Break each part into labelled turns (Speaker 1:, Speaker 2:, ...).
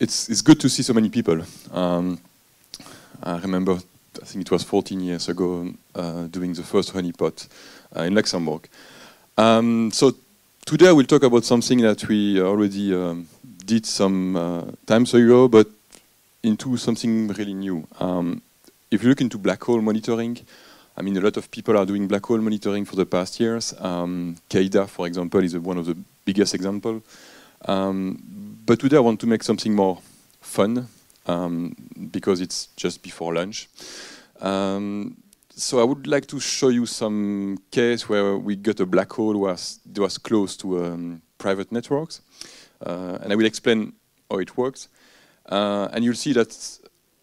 Speaker 1: It's, it's good to see so many people. Um, I remember, I think it was 14 years ago, uh, doing the first honeypot uh, in Luxembourg. Um, so today we'll talk about something that we already um, did some uh, times ago, but into something really new. Um, if you look into black hole monitoring, I mean, a lot of people are doing black hole monitoring for the past years. Um, for example, is one of the biggest example. Um, but today I want to make something more fun um, because it's just before lunch. Um, so I would like to show you some case where we got a black hole was was close to um, private networks, uh, and I will explain how it works. Uh, and you'll see that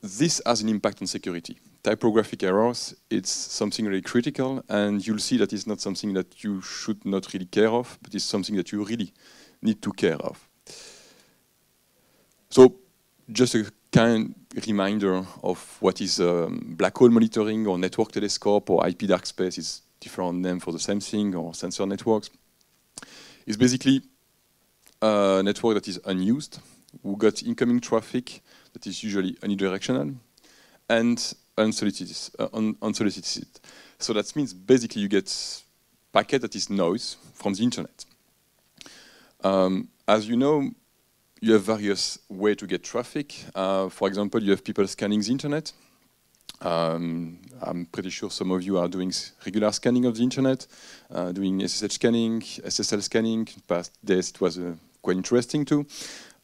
Speaker 1: this has an impact on security. Typographic errors, it's something really critical, and you'll see that it's not something that you should not really care of, but it's something that you really need to care of. So just a kind reminder of what is um, black hole monitoring or network telescope or IP dark space is different name for the same thing or sensor networks. It's basically a network that is unused, who got incoming traffic that is usually unidirectional and unsolicited. Uh, un unsolicited. So that means basically you get packet that is noise from the internet. Um, as you know, you have various ways to get traffic. Uh, for example, you have people scanning the internet. Um, I'm pretty sure some of you are doing regular scanning of the internet, uh, doing SSH scanning, SSL scanning. Past days it was uh, quite interesting too.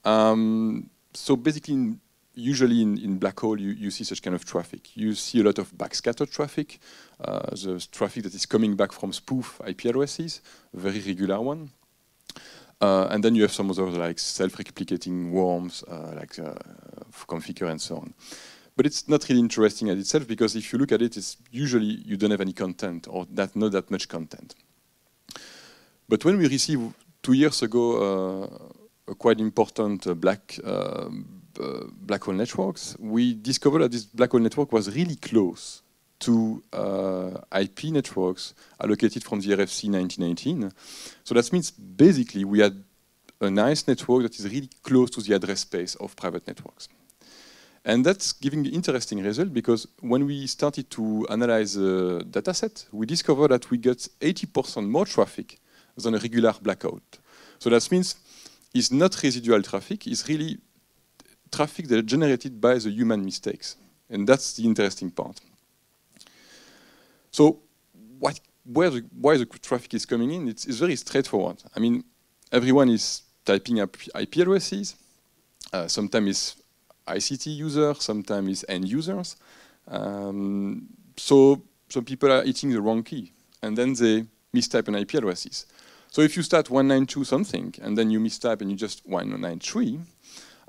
Speaker 1: Um, so basically, in, usually in, in, black hole, you, you, see such kind of traffic. You see a lot of backscatter traffic, uh, the traffic that is coming back from spoof IP addresses, very regular one. Uh, and then you have some other like self-replicating worms, uh, like uh, Conficker and so on. But it's not really interesting at itself because if you look at it, it's usually you don't have any content or that not that much content. But when we received two years ago uh, a quite important uh, black uh, black hole networks, we discovered that this black hole network was really close to uh, IP networks allocated from the RFC 1919. So that means basically we had a nice network that is really close to the address space of private networks. And that's giving an interesting result because when we started to analyze the dataset, we discovered that we get 80% more traffic than a regular black hole. So that means it's not residual traffic, it's really traffic that is generated by the human mistakes. And that's the interesting part. So what, where the, why the traffic is coming in, it's, it's, very straightforward. I mean, everyone is typing up IP addresses. Uh, sometimes it's ICT users, sometimes it's end users. Um, so some people are hitting the wrong key, and then they mistype an IP addresses. So if you start 192 something, and then you mistype and you just 193,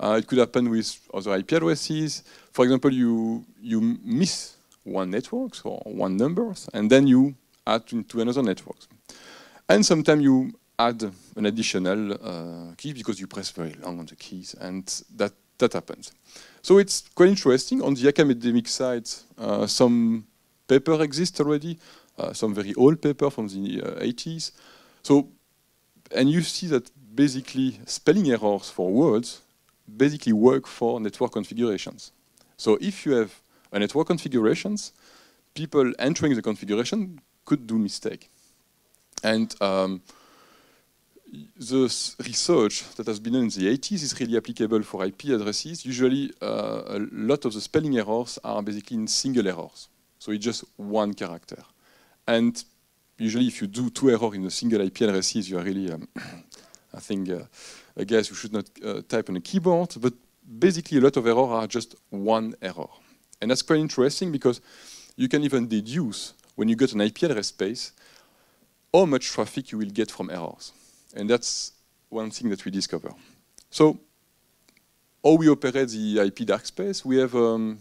Speaker 1: uh, it could happen with other IP addresses. For example, you, you miss one network or one numbers, and then you add to another network. And sometimes you add an additional uh, key because you press very long on the keys, and that, that happens. So it's quite interesting. On the academic side, uh, some paper exists already, uh, some very old paper from the 80s. Uh, so, and you see that basically spelling errors for words basically work for network configurations. So if you have a network configurations, people entering the configuration could do mistake. And um, the research that has been done in the 80s is really applicable for IP addresses. Usually, uh, a lot of the spelling errors are basically in single errors. So it's just one character. And usually, if you do two errors in a single IP addresses, you are really, um, I think, uh, I guess you should not uh, type on a keyboard. But basically, a lot of errors are just one error. And that's quite interesting because you can even deduce, when you get an IP address space, how much traffic you will get from errors. And that's one thing that we discover. So how we operate the IP dark space, we have um,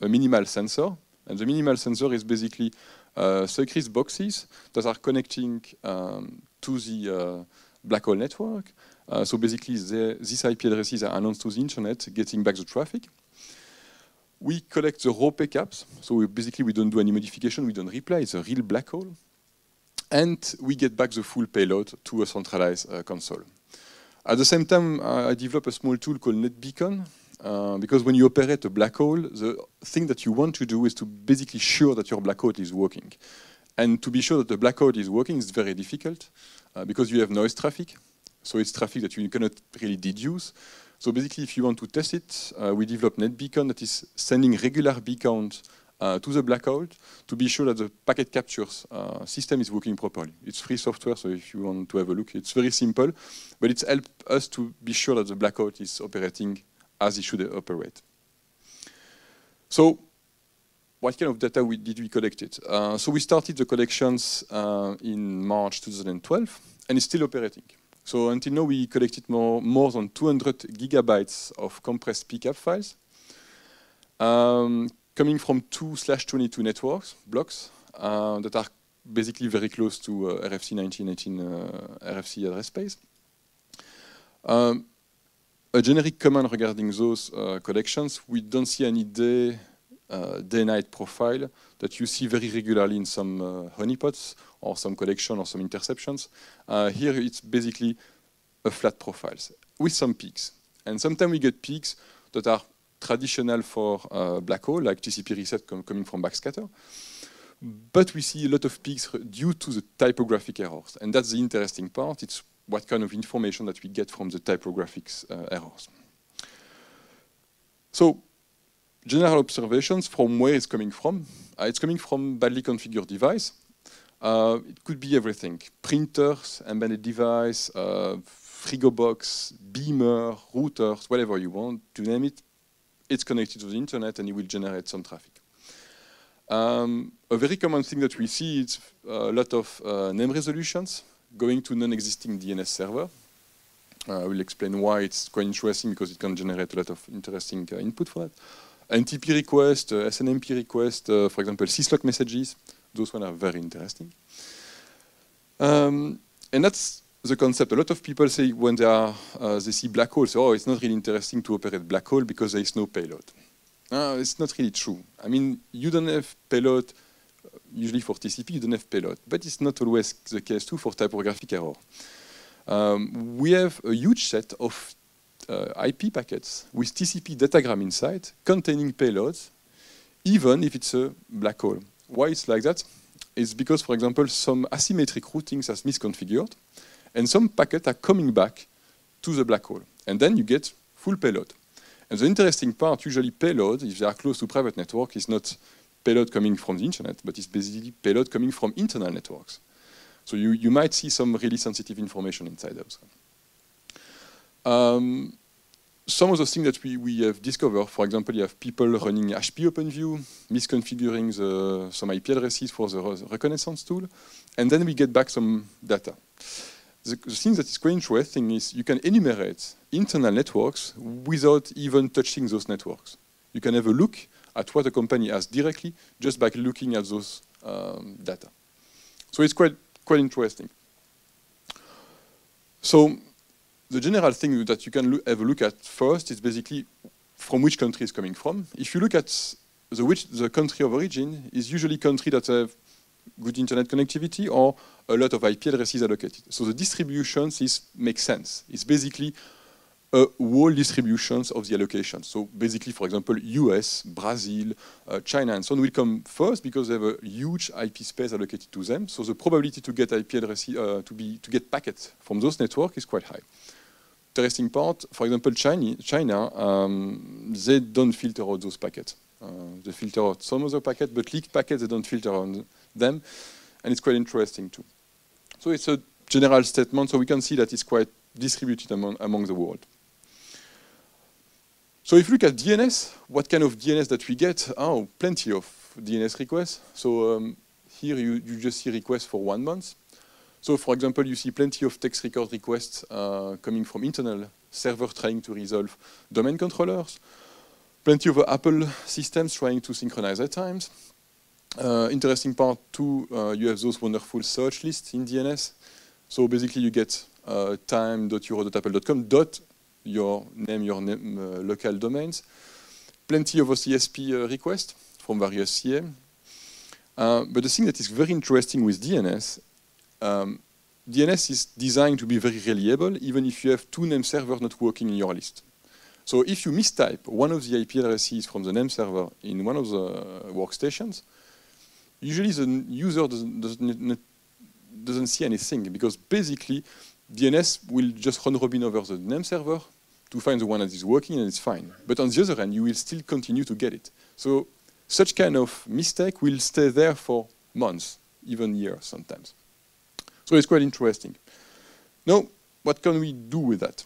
Speaker 1: a minimal sensor. And the minimal sensor is basically uh, Soekris boxes that are connecting um, to the uh, black hole network. Uh, so basically, the, these IP addresses are announced to the internet, getting back the traffic. We collect the raw PCAPs, so we basically we don't do any modification, we don't reply, it's a real black hole. And we get back the full payload to a centralized uh, console. At the same time, I developed a small tool called NetBeacon, uh, because when you operate a black hole, the thing that you want to do is to basically sure that your black hole is working. And to be sure that the black hole is working is very difficult uh, because you have noise traffic. So it's traffic that you cannot really deduce. So basically, if you want to test it, uh, we developed NetBeacon that is sending regular beacons uh, to the black hole to be sure that the packet captures uh, system is working properly. It's free software, so if you want to have a look, it's very simple, but it's helped us to be sure that the black hole is operating as it should operate. So what kind of data we, did we collect it? Uh, so we started the collections uh, in March 2012, and it's still operating. So until now, we collected more, more than 200 gigabytes of compressed PCAP files. Um, coming from two slash 22 networks, blocks, uh, that are basically very close to uh, RFC 1918 uh, RFC address space. Um, a generic comment regarding those uh, collections, we don't see any day, uh, day-night profile that you see very regularly in some uh, honeypots or some collection or some interceptions. here it's basically a flat profile with some peaks. And sometimes we get peaks that are traditional for uh, black hole, like TCP reset com coming from backscatter. But we see a lot of peaks due to the typographic errors. And that's the interesting part. It's what kind of information that we get from the typographic uh, errors. So general observations from where it's coming from. Uh, it's coming from badly configured device. Uh, it could be everything. Printers, embedded device, uh, frigo box, beamer, routers, whatever you want, to name it, it's connected to the internet and it will generate some traffic. Um, a very common thing that we see is a lot of uh, name resolutions going to non-existing DNS server. Uh, I will explain why it's quite interesting because it can generate a lot of interesting uh, input for that. NTP request, uh, SNMP request, uh, for example, syslog messages, those ones are very interesting. Um, and that's the concept. A lot of people say when they, are, uh, they see black holes, oh, it's not really interesting to operate black hole because there is no payload. Uh, it's not really true. I mean, you don't have payload, uh, usually for TCP, you don't have payload, but it's not always the case too for typographic error. Um, we have a huge set of uh, IP packets with TCP datagram inside containing payloads, even if it's a black hole. Why it's like that? It's because, for example, some asymmetric routings are misconfigured, and some packets are coming back to the black hole. And then you get full payload. And the interesting part, usually payload, if they are close to private network, is not payload coming from the internet, but it's basically payload coming from internal networks. So you, you might see some really sensitive information inside those. Um, some of the things that we, we have discovered, for example, you have people running HP OpenView, misconfiguring the, some IP addresses for the reconnaissance tool, and then we get back some data the, the thing that is quite interesting is you can enumerate internal networks without even touching those networks. You can have a look at what a company has directly just by looking at those um, data. So it's quite, quite interesting. So the general thing that you can have a look at first is basically from which country is coming from. If you look at the, which, the country of origin is usually country that have good internet connectivity or a lot of IP addresses allocated. So the distributions is, make sense. It's basically a whole distributions of the allocation. So basically, for example, US, Brazil, uh, China, and so on will come first because they have a huge IP space allocated to them. So the probability to get IP addresses, uh, to, be, to get packets from those networks is quite high. Interesting part, for example, China, China um, they don't filter out those packets. Uh, they filter out some other packets, but leaked packets, they don't filter out them. And it's quite interesting too. So it's a general statement, so we can see that it's quite distributed among, among the world. So if you look at DNS, what kind of DNS that we get? Oh, plenty of DNS requests. So um, here you, you, just see requests for one month. So for example, you see plenty of text record requests uh, coming from internal server trying to resolve domain controllers. Plenty of Apple systems trying to synchronize their times. Uh, interesting part too, uh, you have those wonderful search lists in DNS. So basically you get uh, time.euro.apple.com dot your name, your name, uh, local domains. Plenty of OCSP uh, requests from various CM. Uh, but the thing that is very interesting with DNS, um, DNS is designed to be very reliable, even if you have two name servers not working in your list. So if you mistype one of the IP addresses from the name server in one of the workstations, usually the user doesn't, doesn't, doesn't see anything because basically DNS will just round robin over the name server to find the one that is working and it's fine. But on the other hand, you will still continue to get it. So such kind of mistake will stay there for months, even years sometimes. So it's quite interesting. Now, what can we do with that?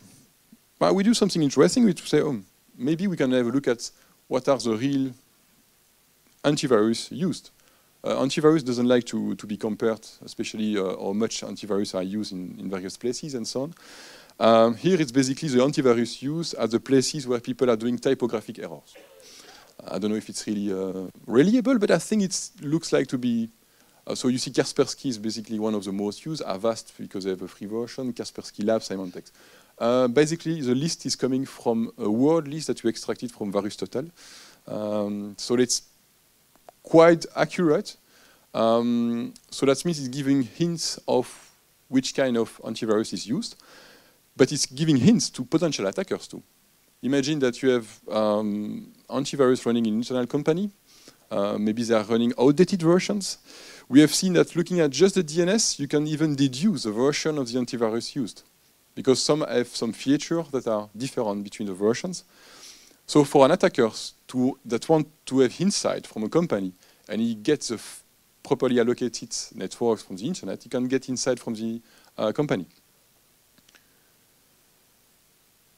Speaker 1: Well, we do something interesting, we say, oh, maybe we can have a look at what are the real antivirus used. Uh, antivirus doesn't like to, to be compared, especially uh, how much antivirus are used in, in various places and so on. Um, here it's basically the antivirus used at the places where people are doing typographic errors. I don't know if it's really uh, reliable, but I think it looks like to be uh, so you see Kaspersky is basically one of the most used, Avast because they have a free version, Kaspersky Lab, Symantec. Uh, basically, the list is coming from a word list that we extracted from VirusTotal. Um, so it's quite accurate. Um, so that means it's giving hints of which kind of antivirus is used, but it's giving hints to potential attackers too. Imagine that you have um, antivirus running in an internal company. Uh, maybe they are running outdated versions. We have seen that looking at just the DNS, you can even deduce the version of the antivirus used because some have some features that are different between the versions. So for an attacker to, that want to have insight from a company and he gets the properly allocated networks from the internet, he can get insight from the uh, company.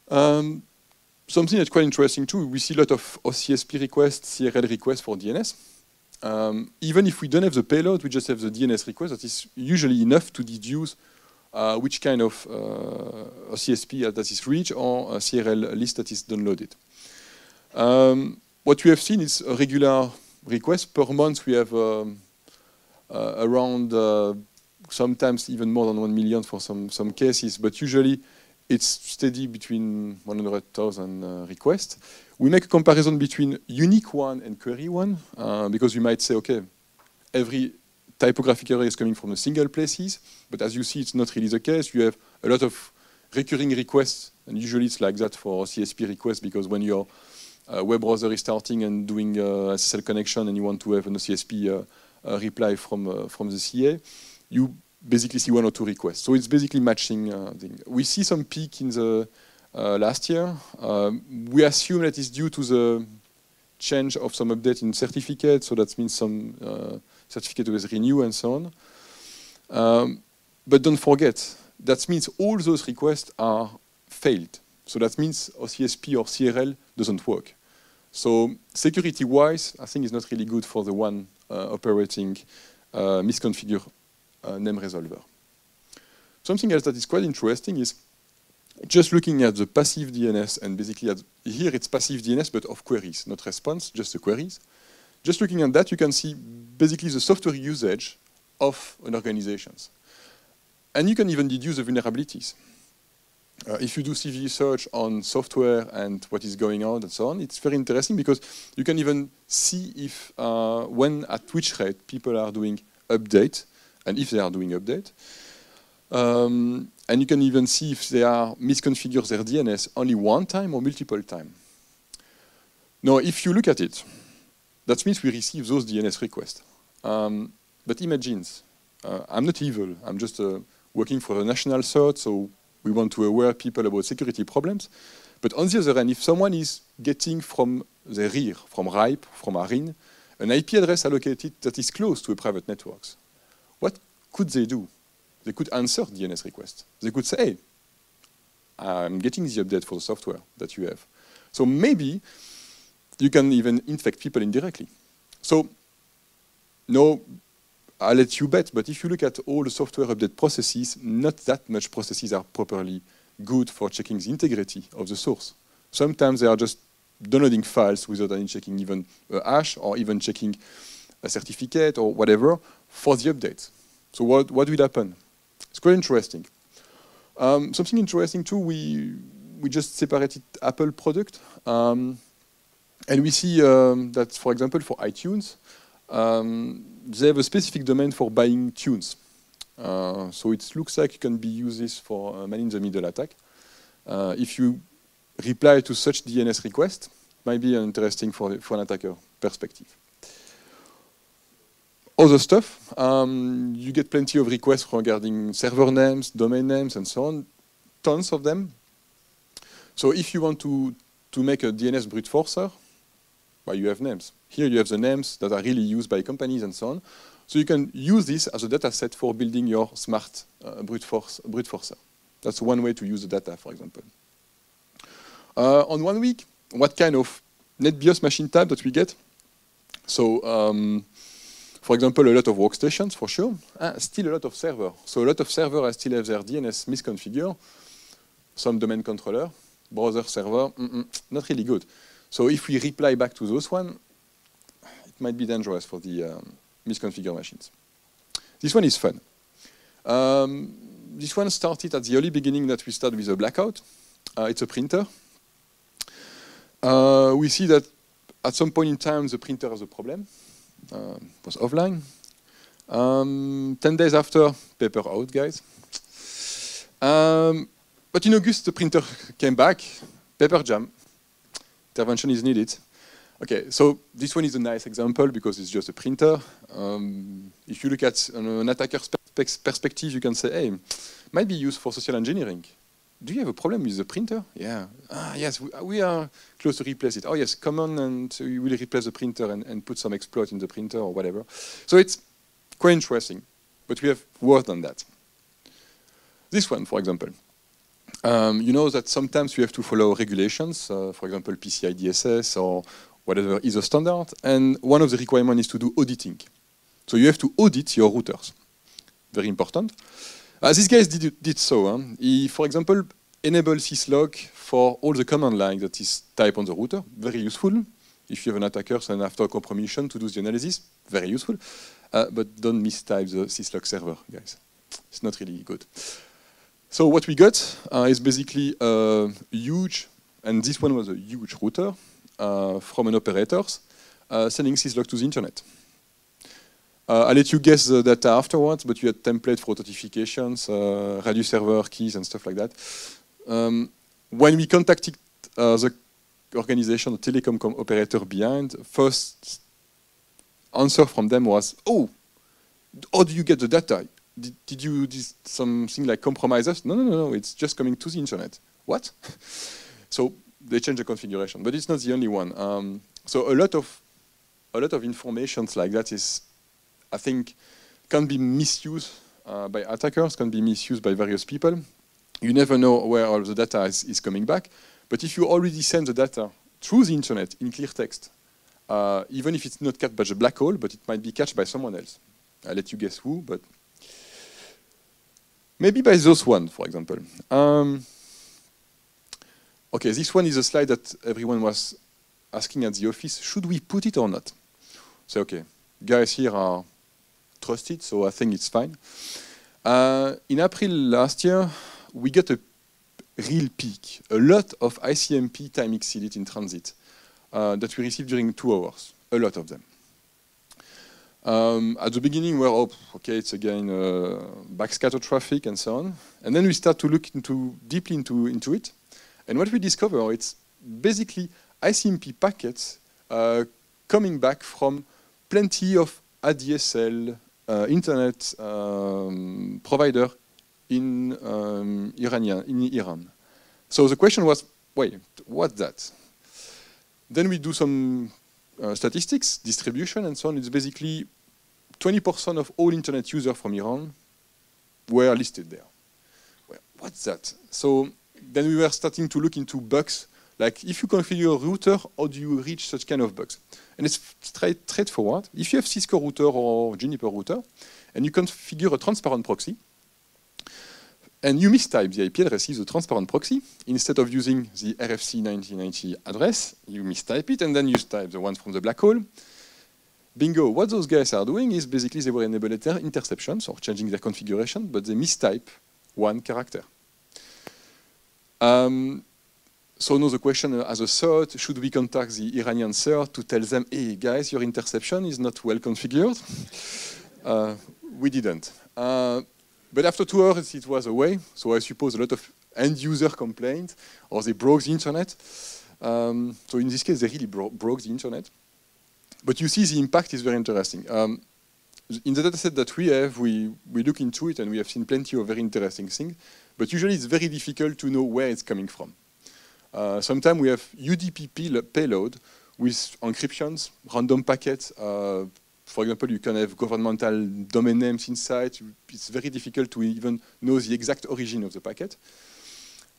Speaker 1: Um, something that's quite interesting too, we see a lot of OCSP requests, CRL requests for DNS. Um, even if we don't have the payload, we just have the DNS request, that is usually enough to deduce uh, which kind of uh, CSP that is reached or a CRL list that is downloaded. Um, what we have seen is a regular request. Per month we have um, uh, around uh, sometimes even more than 1 million for some, some cases, but usually it's steady between 100,000 uh, requests. We make a comparison between unique one and query one, uh, because you might say, okay, every typographic error is coming from a single places, but as you see, it's not really the case. You have a lot of recurring requests, and usually it's like that for CSP requests, because when your uh, web browser is starting and doing a SSL connection and you want to have an CSP uh, uh, reply from, uh, from the CA, you basically see one or two requests. So it's basically matching. Uh, we see some peak in the uh, last year. Um, we assume that is due to the change of some update in certificate, so that means some uh, certificate was renewed and so on. Um, but don't forget, that means all those requests are failed. So that means OCSP or CRL doesn't work. So security-wise, I think it's not really good for the one uh, operating uh, misconfigure uh, name resolver. Something else that is quite interesting is just looking at the passive DNS and basically here it's passive DNS but of queries, not response, just the queries. Just looking at that, you can see basically the software usage of an organization. And you can even deduce the vulnerabilities. Uh, if you do CV search on software and what is going on and so on, it's very interesting because you can even see if uh, when at which rate people are doing update and if they are doing update. Um, and you can even see if they are misconfigure their DNS only one time or multiple time. Now, if you look at it, that means we receive those DNS requests. Um, but imagine, uh, I'm not evil. I'm just uh, working for a national cert, so we want to aware people about security problems. But on the other hand, if someone is getting from the rear, from RIPE, from ARIN, an IP address allocated that is close to a private networks, could they do? They could answer DNS requests. They could say, I'm getting the update for the software that you have. So maybe you can even infect people indirectly. So no, I'll let you bet, but if you look at all the software update processes, not that much processes are properly good for checking the integrity of the source. Sometimes they are just downloading files without any checking even a hash or even checking a certificate or whatever for the update. So what, what will happen? It's quite interesting. Um, something interesting too, we, we just separated Apple product. Um, and we see um, that, for example, for iTunes, um, they have a specific domain for buying tunes. Uh, so it looks like you can be used this for a man-in-the-middle attack. Uh, if you reply to such DNS request, might be interesting for, for an attacker perspective. Other stuff, um, you get plenty of requests regarding server names, domain names, and so on, tons of them. So if you want to, to make a DNS brute forcer, well, you have names. Here you have the names that are really used by companies and so on. So you can use this as a data set for building your smart uh, brute, force, brute forcer. That's one way to use the data, for example. Uh, on one week, what kind of NetBIOS machine type that we get? So, um, for example, a lot of workstations, for sure. Uh, still a lot of server. So a lot of server still have their DNS misconfigured. Some domain controller, browser server, mm -mm, not really good. So if we reply back to those one, it might be dangerous for the um, misconfigured machines. This one is fun. Um, this one started at the early beginning that we started with a black hole. Uh, it's a printer. Uh, we see that at some point in time the printer has a problem. Uh, was offline. Um, 10 days after, paper out, guys. Um, but in August, the printer came back, paper jam. Intervention is needed. Okay, so this one is a nice example because it's just a printer. Um, if you look at an attacker's perspective, you can say, hey, might be used for social engineering. Do you have a problem with the printer? Yeah. Ah, yes, we, we are close to replace it. Oh, yes, come on and we will replace the printer and, and put some exploit in the printer or whatever. So it's quite interesting, but we have worked than that. This one, for example. Um, you know that sometimes you have to follow regulations, uh, for example, PCI DSS or whatever is a standard, and one of the requirements is to do auditing. So you have to audit your routers. Very important. Uh, these guys did, did so. Huh? He, for example, enable syslog for all the command line that is typed on the router. Very useful. If you have an attacker and after a compromission to do the analysis, very useful. Uh, but don't mistype the syslog server, guys. It's not really good. So what we got uh, is basically a huge, and this one was a huge router, uh, from an operator uh, sending syslog to the internet. Uh, I'll let you guess the data afterwards, but you had template for authentications, radio server keys, and stuff like that. Um, when we contacted the organization, the telecom operator behind, first answer from them was, oh, how do you get the data? Did, did you do something like compromise us? No, no, no, no, it's just coming to the internet. What? so they change the configuration, but it's not the only one. Um, so a lot of a lot of information like that is, I think, can be misused uh, by attackers, can be misused by various people. You never know where all the data is, is, coming back. But if you already send the data through the internet in clear text, uh, even if it's not catched by the black hole, but it might be catched by someone else. I'll let you guess who, but maybe by those one, for example. Um, Okay, this one is a slide that everyone was asking at the office. Should we put it or not? So, okay, guys here are trusted, so I think it's fine. Uh, in April last year, we got a real peak, a lot of ICMP time exceeded in transit uh, that we received during two hours, a lot of them. Um, at the beginning, we're, oh, okay, it's again uh, backscatter traffic and so on. And then we start to look into deeply into, into it. And what we discover, it's basically ICMP packets uh, coming back from plenty of ADSL internet um, provider in um, Iranian, in Iran. So the question was, wait, what's that? Then we do some uh, statistics, distribution, and so on. It's basically 20% of all internet users from Iran were listed there. Well, what's that? So then we were starting to look into bugs, like if you configure a router, how do you reach such kind of bugs? And it's straight, straightforward. If you have Cisco router or Juniper router, and you configure a transparent proxy, and you mistype the IP address of the transparent proxy, instead of using the RFC 1990 address, you mistype it, and then you type the one from the black hole. Bingo, what those guys are doing is basically they were enabling interceptions or changing their configuration, but they mistype one character. Um, so now the question as a third, should we contact the Iranian CERT to tell them, hey guys, your interception is not well configured? uh, we didn't. Uh, but after two hours, it was away. So I suppose a lot of end user complained, or they broke the internet. Um, so in this case, they really bro broke the internet. But you see the impact is very interesting. Um, in the dataset that we have, we, we look into it and we have seen plenty of very interesting things, but usually it's very difficult to know where it's coming from. Uh, sometimes we have UDP payload with encryptions, random packets. Uh, for example, you can have governmental domain names inside. It's very difficult to even know the exact origin of the packet.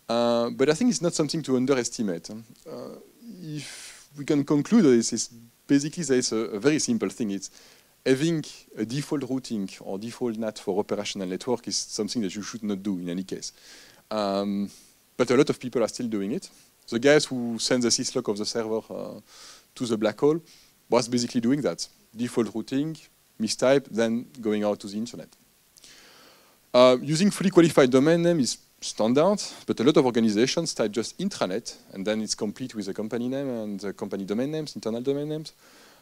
Speaker 1: Uh, but I think it's not something to underestimate. Uh, if we can conclude this, is basically there's a, a, very simple thing. It's having a default routing or default NAT for operational network is something that you should not do in any case. Um, but a lot of people are still doing it. The guys who send the syslog of the server uh, to the black hole was basically doing that. Default routing, mistype, then going out to the internet. Uh, using fully qualified domain name is standard, but a lot of organizations type just intranet, and then it's complete with the company name and the company domain names, internal domain names.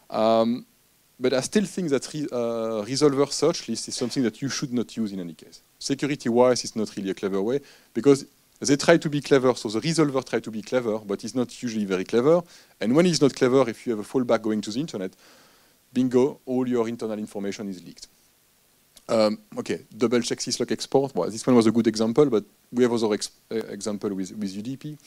Speaker 1: Um, but I still think that re, uh, resolver search list is something that you should not use in any case. Security-wise, it's not really a clever way, because they try to be clever, so the resolver try to be clever, but it's not usually very clever. And when it's not clever, if you have a fallback going to the internet, bingo, all your internal information is leaked. Um, okay, double check syslog export. Well, this one was a good example, but we have other ex uh, example with, with UDP.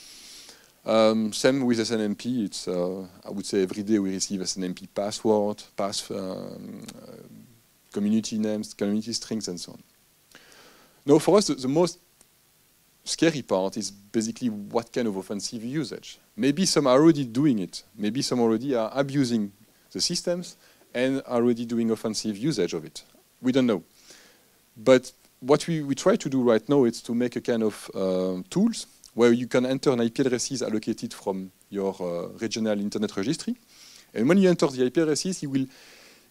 Speaker 1: Um, same with SNMP. It's, uh, I would say every day we receive SNMP password, pass, um, uh, community names, community strings, and so on. Now, for us, the, the, most scary part is basically what kind of offensive usage. Maybe some are already doing it. Maybe some already are abusing the systems and are already doing offensive usage of it. We don't know. But what we, we try to do right now is to make a kind of uh, tools where you can enter an IP addresses allocated from your uh, regional internet registry. And when you enter the IP addresses, it will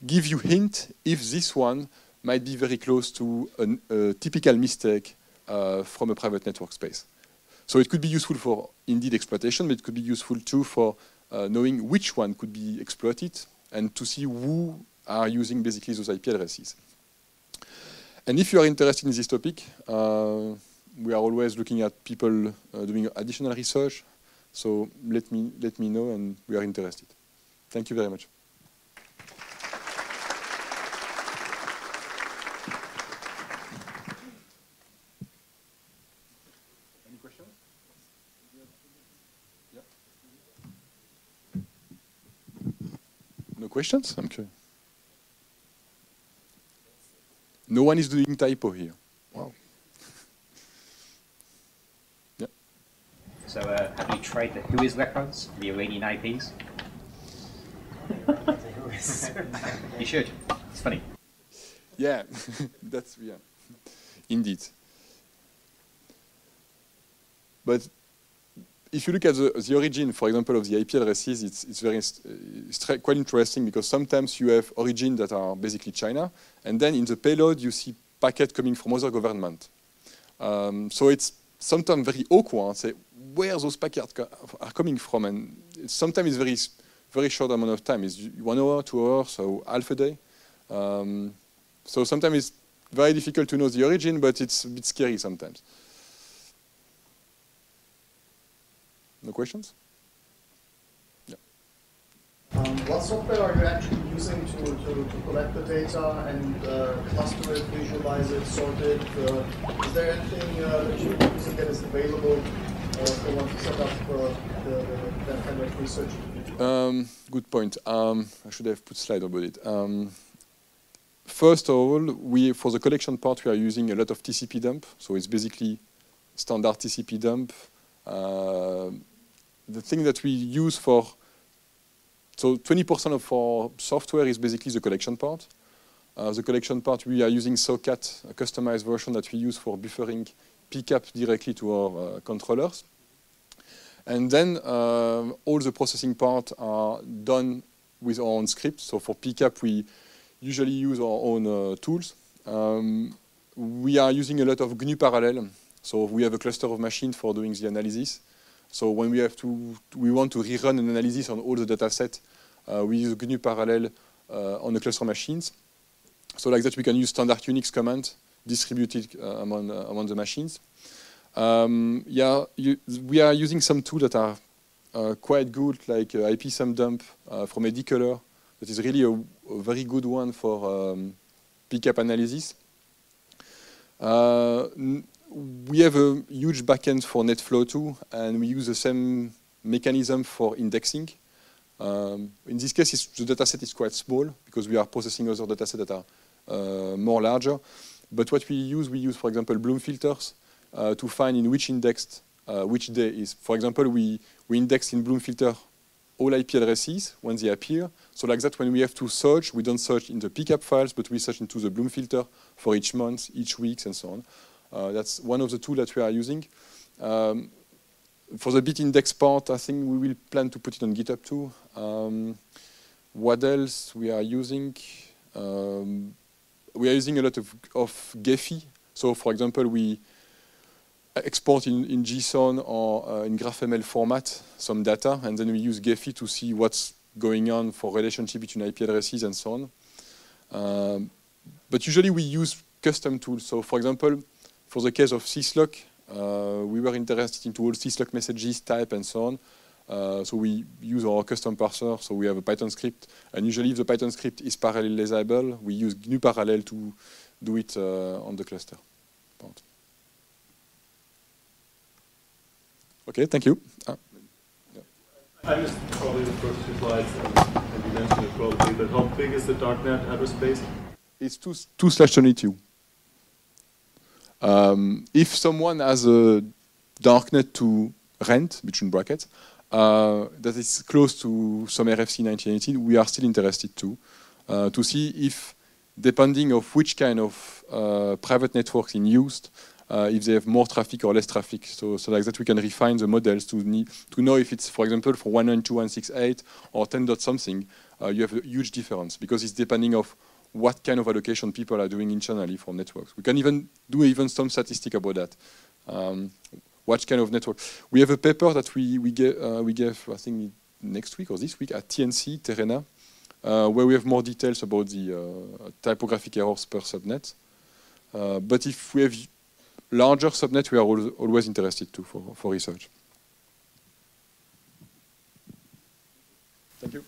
Speaker 1: give you hint if this one might be very close to a, typical mistake from a private network space. So it could be useful for indeed exploitation, but it could be useful too for uh, knowing which one could be exploited and to see who are using basically those IP addresses. And if you are interested in this topic, uh, we are always looking at people uh, doing additional research. So let me, let me know and we are interested. Thank you very much. Questions? I'm curious. No one is doing typo here. Wow. yeah.
Speaker 2: So uh, have you tried the Whois records, the Iranian IPs? you should. It's funny.
Speaker 1: Yeah, that's yeah, indeed. But if you look at the, the, origin, for example, of the IP addresses, it's, it's very it's quite interesting because sometimes you have origins that are basically China, and then in the payload you see packets coming from other government. Um, so it's sometimes very awkward, say where those packets are coming from, and sometimes it's very very short amount of time. It's one hour, two hours, so half a day. Um, so sometimes it's very difficult to know the origin, but it's a bit scary sometimes. No questions?
Speaker 3: Yeah. Um, what software are you actually using to, to, to collect the data and uh, cluster it, visualize it, sort it? Uh, is there anything uh, that you're using that is available uh, for one to set up uh, the, the, that kind of research?
Speaker 1: Um, good point. Um, I should have put slide about it. Um, first of all, we for the collection part, we are using a lot of TCP dump. So it's basically standard TCP dump. Uh, the thing that we use for, so 20% of our software is basically the collection part. Uh, the collection part, we are using SOCAT, a customized version that we use for buffering PCAP directly to our uh, controllers. And then uh, all the processing part are done with our own script. So for PCAP, we usually use our own uh, tools. Um, we are using a lot of GNU parallel. So we have a cluster of machines for doing the analysis. So when we have to, we want to rerun an analysis on all the data set, uh, we use GNU parallel uh, on the cluster machines. So like that, we can use standard Unix command distributed uh, among, uh, among the machines. Um, yeah, you, we are using some tools that are uh, quite good, like uh, IP sum dump uh, from Eddie Kohler. That is really a, a very good one for um, PCAP analysis. Uh, we have a huge backend for NetFlow too, and we use the same mechanism for indexing. Um, in this case, the dataset is quite small because we are processing other datasets that are uh, more larger. But what we use, we use, for example, Bloom filters uh, to find in which index uh, which day is. For example, we, we index in Bloom filter all IP addresses when they appear. So like that, when we have to search, we don't search in the PCAP files, but we search into the Bloom filter for each month, each week, and so on. Uh, that's one of the tools that we are using. Um, for the bit index part, I think we will plan to put it on GitHub too. Um, what else we are using? Um, we are using a lot of, of Gephi. So for example, we export in, in JSON or uh, in GraphML format some data, and then we use Gephi to see what's going on for relationship between IP addresses and so on. Um, but usually we use custom tools. So for example, for the case of syslog, uh, we were interested into all syslog messages type and so on. Uh, so we use our custom parser, so we have a Python script, and usually if the Python script is parallelizable, we use GNU Parallel to do it uh, on the cluster. Okay, thank you.
Speaker 4: Yeah. I missed probably the first two slides, and, you mentioned it probably, but how big is the darknet address space?
Speaker 1: It's 2, two slash 22. Um, if someone has a darknet to rent, between brackets, uh, that is close to some RFC 1918, we are still interested too, uh, to see if, depending of which kind of uh, private networks in used, uh, if they have more traffic or less traffic. So, so like that we can refine the models to, need, to know if it's, for example, for 192.168 or 10 dot something, uh, you have a huge difference because it's depending of what kind of allocation people are doing internally for networks. We can even do even some statistic about that. Um, what kind of network? We have a paper that we we, get, uh, we gave I think next week or this week at TNC Terena, uh, where we have more details about the uh, typographic errors per subnet. Uh, but if we have larger subnet, we are al always interested too for, for research. Thank you.